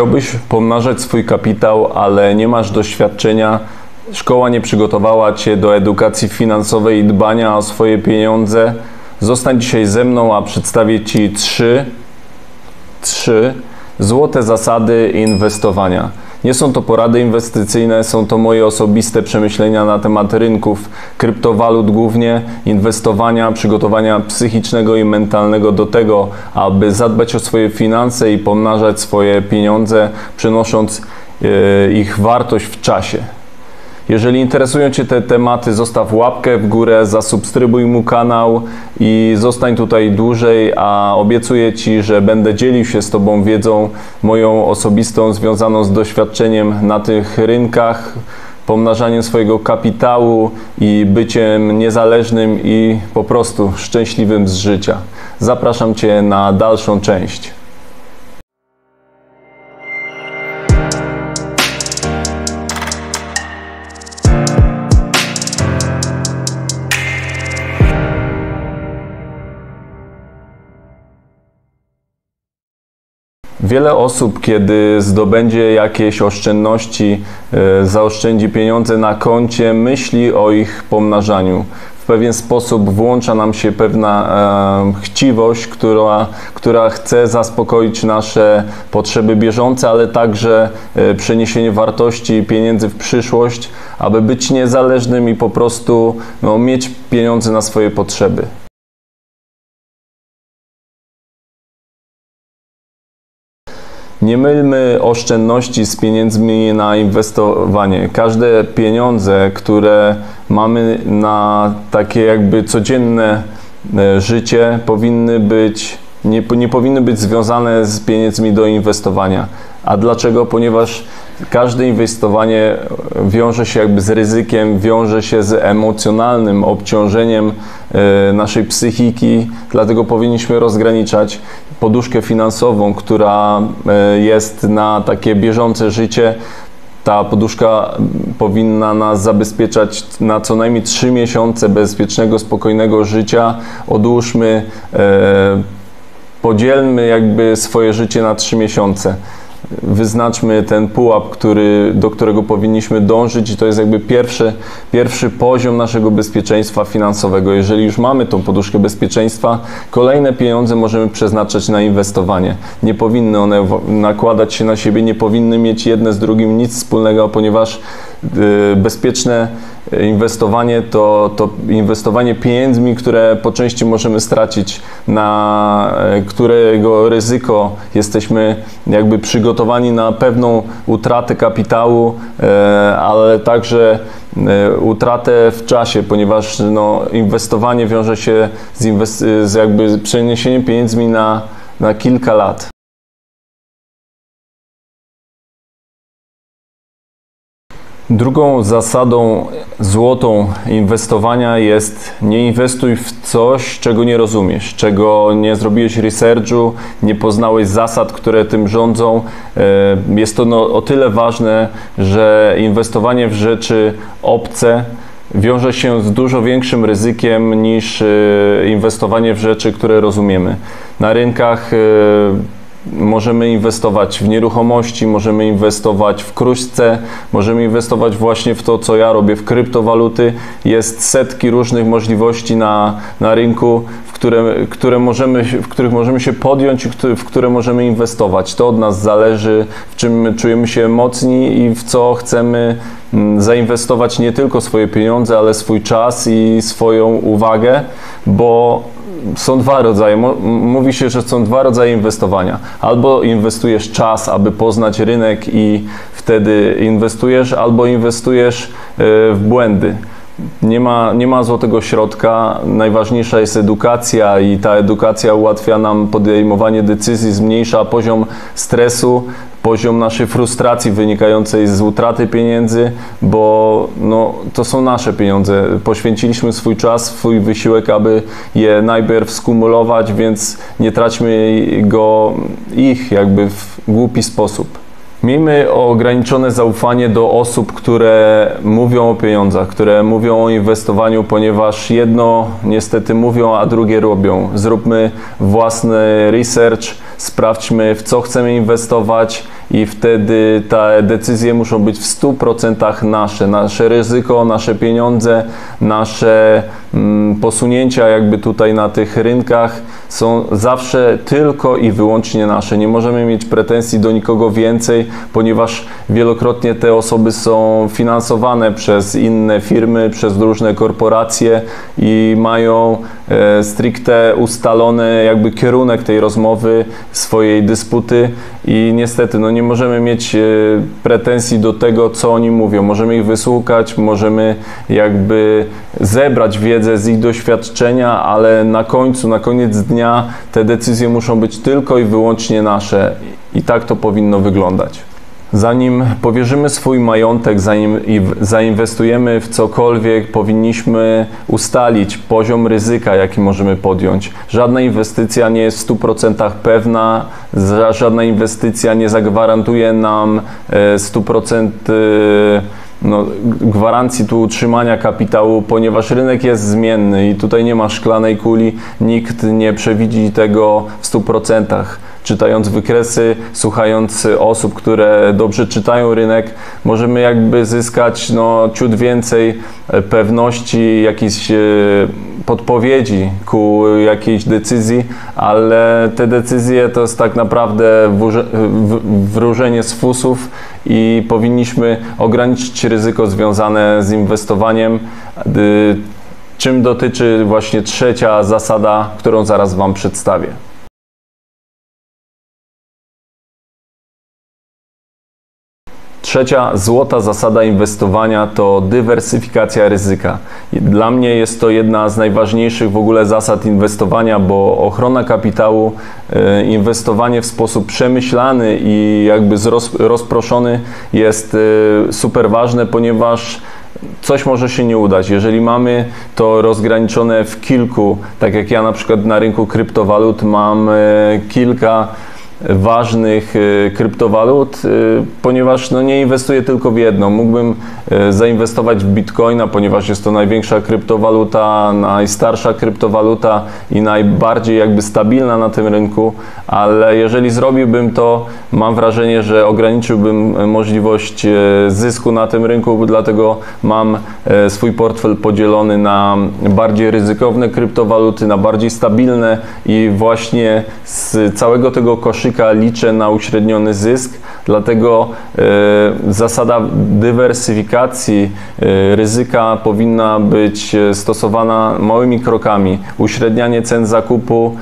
Chciałbyś pomnażać swój kapitał, ale nie masz doświadczenia. Szkoła nie przygotowała cię do edukacji finansowej i dbania o swoje pieniądze. Zostań dzisiaj ze mną, a przedstawię ci trzy, trzy złote zasady inwestowania. Nie są to porady inwestycyjne, są to moje osobiste przemyślenia na temat rynków, kryptowalut głównie, inwestowania, przygotowania psychicznego i mentalnego do tego, aby zadbać o swoje finanse i pomnażać swoje pieniądze, przynosząc e, ich wartość w czasie. Jeżeli interesują Cię te tematy, zostaw łapkę w górę, zasubskrybuj mu kanał i zostań tutaj dłużej, a obiecuję Ci, że będę dzielił się z Tobą wiedzą moją osobistą, związaną z doświadczeniem na tych rynkach, pomnażaniem swojego kapitału i byciem niezależnym i po prostu szczęśliwym z życia. Zapraszam Cię na dalszą część. Wiele osób, kiedy zdobędzie jakieś oszczędności, e, zaoszczędzi pieniądze na koncie, myśli o ich pomnażaniu. W pewien sposób włącza nam się pewna e, chciwość, która, która chce zaspokoić nasze potrzeby bieżące, ale także e, przeniesienie wartości pieniędzy w przyszłość, aby być niezależnym i po prostu no, mieć pieniądze na swoje potrzeby. Nie mylmy oszczędności z pieniędzmi na inwestowanie. Każde pieniądze, które mamy na takie jakby codzienne e, życie, powinny być, nie, nie powinny być związane z pieniędzmi do inwestowania. A dlaczego? Ponieważ każde inwestowanie wiąże się jakby z ryzykiem, wiąże się z emocjonalnym obciążeniem e, naszej psychiki, dlatego powinniśmy rozgraniczać poduszkę finansową, która e, jest na takie bieżące życie. Ta poduszka powinna nas zabezpieczać na co najmniej 3 miesiące bezpiecznego, spokojnego życia. Odłóżmy, e, podzielmy jakby swoje życie na 3 miesiące wyznaczmy ten pułap, który, do którego powinniśmy dążyć i to jest jakby pierwszy, pierwszy poziom naszego bezpieczeństwa finansowego. Jeżeli już mamy tą poduszkę bezpieczeństwa, kolejne pieniądze możemy przeznaczać na inwestowanie. Nie powinny one nakładać się na siebie, nie powinny mieć jedne z drugim nic wspólnego, ponieważ bezpieczne inwestowanie to, to inwestowanie pieniędzmi, które po części możemy stracić, na e, którego ryzyko jesteśmy jakby przygotowani na pewną utratę kapitału, e, ale także e, utratę w czasie, ponieważ no, inwestowanie wiąże się z, inwest- z jakby przeniesieniem pieniędzmi na, na kilka lat. Drugą zasadą złotą inwestowania jest nie inwestuj w coś, czego nie rozumiesz, czego nie zrobiłeś researchu, nie poznałeś zasad, które tym rządzą. E, jest to no, o tyle ważne, że inwestowanie w rzeczy obce wiąże się z dużo większym ryzykiem niż e, inwestowanie w rzeczy, które rozumiemy. Na rynkach e, Możemy inwestować w nieruchomości, możemy inwestować w kruszce, możemy inwestować właśnie w to, co ja robię, w kryptowaluty. Jest setki różnych możliwości na, na rynku, w, które, które możemy, w których możemy się podjąć i w które możemy inwestować. To od nas zależy, w czym czujemy się mocni i w co chcemy mm, zainwestować nie tylko swoje pieniądze, ale swój czas i swoją uwagę, bo są dwa rodzaje. Mówi się, że są dwa rodzaje inwestowania. Albo inwestujesz czas, aby poznać rynek i wtedy inwestujesz, albo inwestujesz e, w błędy. Nie ma, nie ma złotego środka. Najważniejsza jest edukacja, i ta edukacja ułatwia nam podejmowanie decyzji, zmniejsza poziom stresu, poziom naszej frustracji wynikającej z utraty pieniędzy, bo no, to są nasze pieniądze. Poświęciliśmy swój czas, swój wysiłek, aby je najpierw skumulować, więc nie traćmy go ich jakby w głupi sposób. Miejmy ograniczone zaufanie do osób, które mówią o pieniądzach, które mówią o inwestowaniu, ponieważ jedno niestety mówią, a drugie robią. Zróbmy własny research, sprawdźmy w co chcemy inwestować i wtedy te decyzje muszą być w 100% nasze. Nasze ryzyko, nasze pieniądze, nasze mm, posunięcia jakby tutaj na tych rynkach są zawsze tylko i wyłącznie nasze. Nie możemy mieć pretensji do nikogo więcej, ponieważ wielokrotnie te osoby są finansowane przez inne firmy, przez różne korporacje i mają e, stricte ustalony jakby kierunek tej rozmowy, swojej dysputy i niestety no nie możemy mieć e, pretensji do tego, co oni mówią. Możemy ich wysłuchać, możemy jakby zebrać wiedzę z ich doświadczenia, ale na końcu, na koniec dnia te decyzje muszą być tylko i wyłącznie nasze i tak to powinno wyglądać. Zanim powierzymy swój majątek, zanim zainwestujemy w cokolwiek, powinniśmy ustalić poziom ryzyka, jaki możemy podjąć. Żadna inwestycja nie jest w 100% pewna, żadna inwestycja nie zagwarantuje nam 100% e, e, no, gwarancji tu utrzymania kapitału, ponieważ rynek jest zmienny i tutaj nie ma szklanej kuli, nikt nie przewidzi tego w 100% czytając wykresy, słuchając osób, które dobrze czytają rynek, możemy jakby zyskać no, ciut więcej pewności, jakiejś e, podpowiedzi ku jakiejś decyzji, ale te decyzje to jest tak naprawdę wróżenie z fusów i powinniśmy ograniczyć ryzyko związane z inwestowaniem, czym dotyczy właśnie trzecia zasada, którą zaraz Wam przedstawię. Trzecia złota zasada inwestowania to dywersyfikacja ryzyka. Dla mnie jest to jedna z najważniejszych w ogóle zasad inwestowania, bo ochrona kapitału, e, inwestowanie w sposób przemyślany i jakby rozproszony jest e, super ważne, ponieważ coś może się nie udać. Jeżeli mamy to rozgraniczone w kilku, tak jak ja na przykład na rynku kryptowalut mam e, kilka ważnych y, kryptowalut, y, ponieważ no, nie inwestuję tylko w jedną. Mógłbym y, zainwestować w Bitcoina, ponieważ jest to największa kryptowaluta, najstarsza kryptowaluta i najbardziej jakby stabilna na tym rynku, ale jeżeli zrobiłbym to, mam wrażenie, że ograniczyłbym możliwość zysku na tym rynku, dlatego mam swój portfel podzielony na bardziej ryzykowne kryptowaluty, na bardziej stabilne i właśnie z całego tego koszyka liczę na uśredniony zysk, dlatego e, zasada dywersyfikacji e, ryzyka powinna być e, stosowana małymi krokami. Uśrednianie cen zakupu,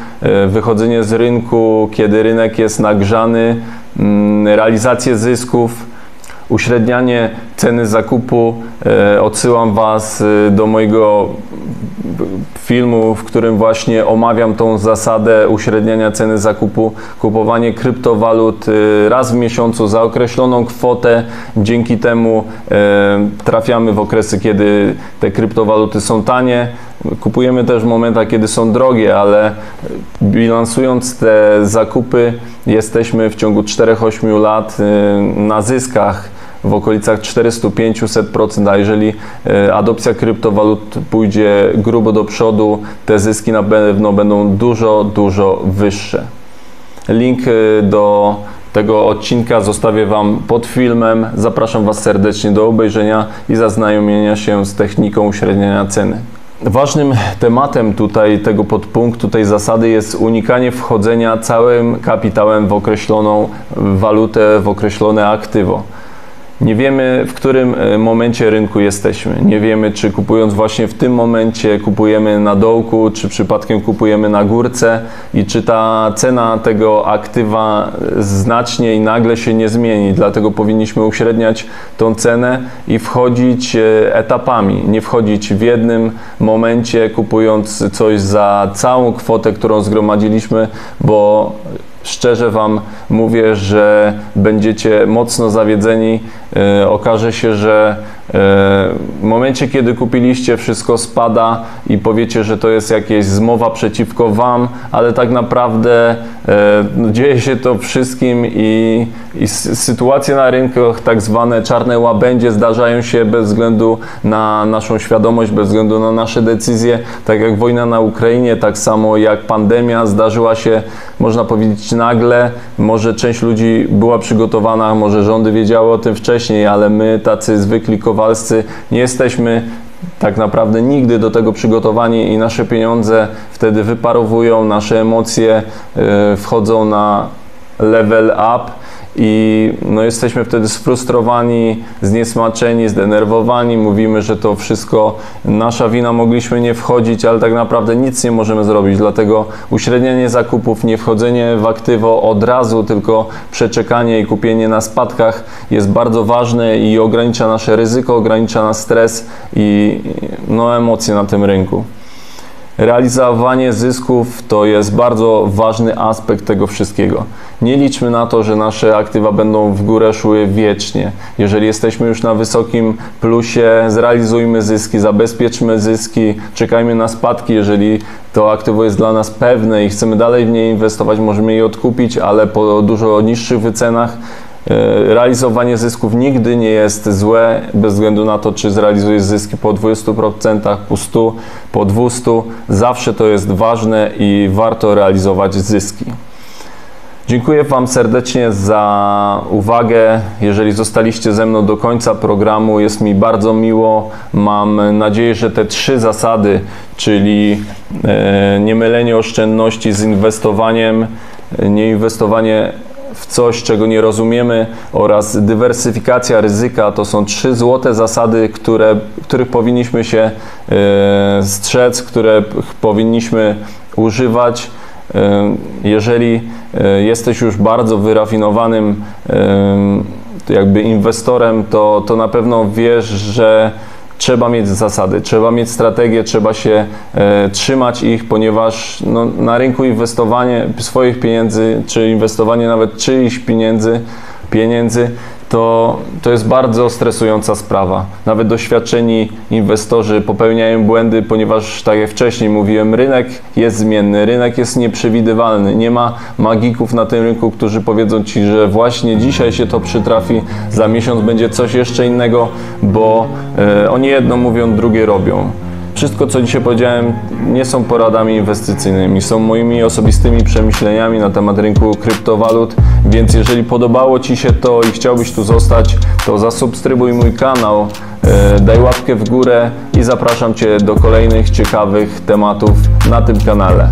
wychodzenie z rynku, kiedy rynek jest nagrzany, mm, realizację zysków, uśrednianie ceny zakupu. Odsyłam Was do mojego filmu, w którym właśnie omawiam tą zasadę uśredniania ceny zakupu, kupowanie kryptowalut y, raz w miesiącu za określoną kwotę. Dzięki temu y, trafiamy w okresy, kiedy te kryptowaluty są tanie. Kupujemy też w momentach, kiedy są drogie, ale bilansując te zakupy, jesteśmy w ciągu 4-8 lat y, na zyskach w okolicach 400-500%, a jeżeli e, adopcja kryptowalut pójdzie grubo do przodu, te zyski na pewno będą dużo, dużo wyższe. Link e, do tego odcinka zostawię Wam pod filmem. Zapraszam Was serdecznie do obejrzenia i zaznajomienia się z techniką uśredniania ceny. Ważnym tematem tutaj tego podpunktu, tej zasady jest unikanie wchodzenia całym kapitałem w określoną walutę, w określone aktywo. Nie wiemy, w którym e, momencie rynku jesteśmy. Nie wiemy, czy kupując właśnie w tym momencie kupujemy na dołku, czy przypadkiem kupujemy na górce i czy ta cena tego aktywa znacznie i nagle się nie zmieni. Dlatego powinniśmy uśredniać tą cenę i wchodzić e, etapami. Nie wchodzić w jednym momencie kupując coś za całą kwotę, którą zgromadziliśmy, bo szczerze Wam mówię, że będziecie mocno zawiedzeni e, okaże się, że e, w momencie, kiedy kupiliście, wszystko spada i powiecie, że to jest jakieś zmowa przeciwko Wam, ale tak naprawdę e, no, dzieje się to wszystkim i, i sytuacje na rynkach, tak zwane czarne łabędzie, zdarzają się bez względu na naszą świadomość, bez względu na nasze decyzje. Tak jak wojna na Ukrainie, tak samo jak pandemia zdarzyła się, można powiedzieć, nagle. Może część ludzi była przygotowana, może rządy wiedziały o tym wcześniej, ale my, tacy zwykli kowalscy, nie jesteśmy tak naprawdę nigdy do tego przygotowani i nasze pieniądze wtedy wyparowują, nasze emocje y, wchodzą na level up i no, jesteśmy wtedy sfrustrowani, zniesmaczeni, zdenerwowani. Mówimy, że to wszystko nasza wina, mogliśmy nie wchodzić, ale tak naprawdę nic nie możemy zrobić. Dlatego uśrednianie zakupów, nie wchodzenie w aktywo od razu, tylko przeczekanie i kupienie na spadkach jest bardzo ważne i ogranicza nasze ryzyko, ogranicza nasz stres i no, emocje na tym rynku. Realizowanie zysków to jest bardzo ważny aspekt tego wszystkiego. Nie liczmy na to, że nasze aktywa będą w górę szły wiecznie. Jeżeli jesteśmy już na wysokim plusie, zrealizujmy zyski, zabezpieczmy zyski, czekajmy na spadki. Jeżeli to aktywo jest dla nas pewne i chcemy dalej w nie inwestować, możemy je odkupić, ale po dużo niższych wycenach realizowanie zysków nigdy nie jest złe, bez względu na to, czy zrealizujesz zyski po 20%, po 100%, po 200%. Zawsze to jest ważne i warto realizować zyski. Dziękuję Wam serdecznie za uwagę. Jeżeli zostaliście ze mną do końca programu, jest mi bardzo miło. Mam nadzieję, że te trzy zasady, czyli e, niemylenie oszczędności z inwestowaniem, nieinwestowanie w coś, czego nie rozumiemy oraz dywersyfikacja ryzyka to są trzy złote zasady, które, których powinniśmy się e, strzec, które powinniśmy używać. E, jeżeli e, jesteś już bardzo wyrafinowanym jakby inwestorem, to, to na pewno wiesz, że trzeba mieć zasady, trzeba mieć strategię, trzeba się e, trzymać ich, ponieważ no, na rynku inwestowanie swoich pieniędzy, czy inwestowanie nawet czyichś pieniędzy, pieniędzy to, to jest bardzo stresująca sprawa. Nawet doświadczeni inwestorzy popełniają błędy, ponieważ, tak jak wcześniej mówiłem, rynek jest zmienny, rynek jest nieprzewidywalny. Nie ma magików na tym rynku, którzy powiedzą ci, że właśnie dzisiaj się to przytrafi, za miesiąc będzie coś jeszcze innego, bo e, oni jedno mówią, drugie robią. Wszystko, co dzisiaj powiedziałem, nie są poradami inwestycyjnymi, są moimi osobistymi przemyśleniami na temat rynku kryptowalut, więc jeżeli podobało Ci się to i chciałbyś tu zostać, to zasubskrybuj mój kanał, e, daj łapkę w górę i zapraszam Cię do kolejnych ciekawych tematów na tym kanale.